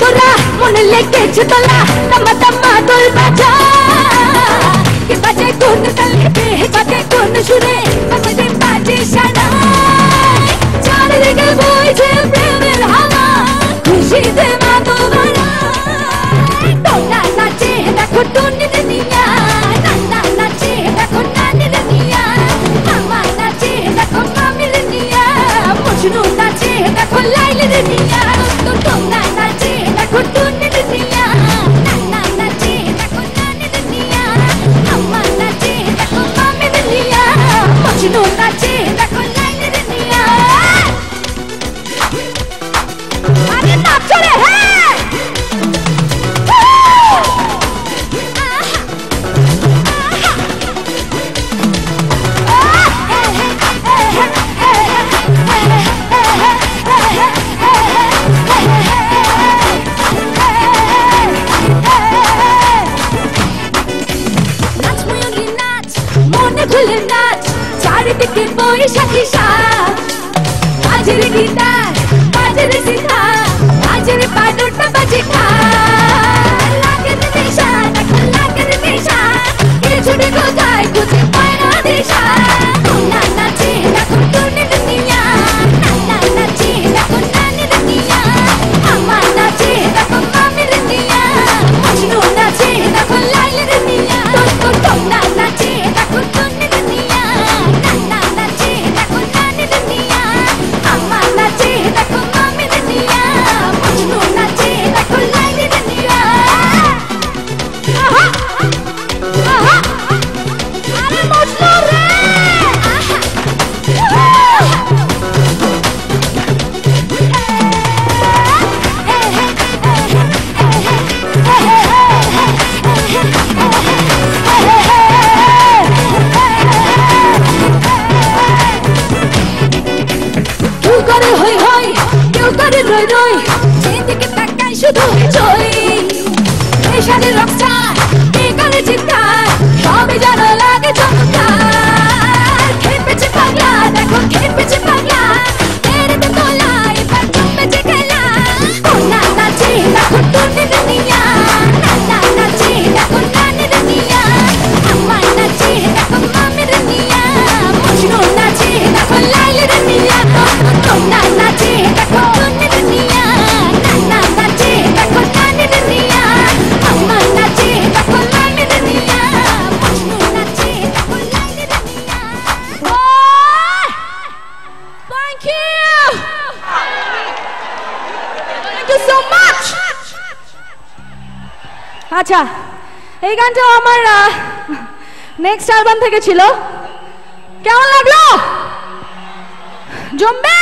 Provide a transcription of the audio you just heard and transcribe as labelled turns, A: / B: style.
A: ಪುರ ಮುನಲೆಕ್ಕೆ ಜುತಲ ನಮ್ಮ ತಮ್ಮ ದುರ್ಬಜ ಬಜೆ ಕೂನ್ ತಲೆ ಬಗೆ ಕೂನ್ ಶುರೆ ಬಸದೆ ಬಾಜೆ ಶಣ ಚಾರಿಗೆ ಬೋಯ್ಜೆ ಪ್ರೇಮರ ಹಮ ಖುಷಿ ದೆ ಮಾತು ಬರ ಟೋನ ನಾಚೆ ರಖು ಟೋನಿ ದನಿಯಾ ನನ್ನ ನಾಚೆ ರಖು ನಾನಿ ದನಿಯಾ ಮಮ್ಮ ನಾಚೆ ರಖು ಮಾಮಿ ದನಿಯಾ ಮುಜ್ನು ನಾಚೆ ರಖು ಲೈಲಿ ದನಿಯಾ तो तुम खिशा खिशा बाजरे की तार बाजरे হই হই কেউ করে রই রই যেদিকে তাকাই শুধু এই আচ্ছা এই গানটা আমার নেক্সট অ্যালবাম থেকে ছিল। কেমন লাগল? জমবে?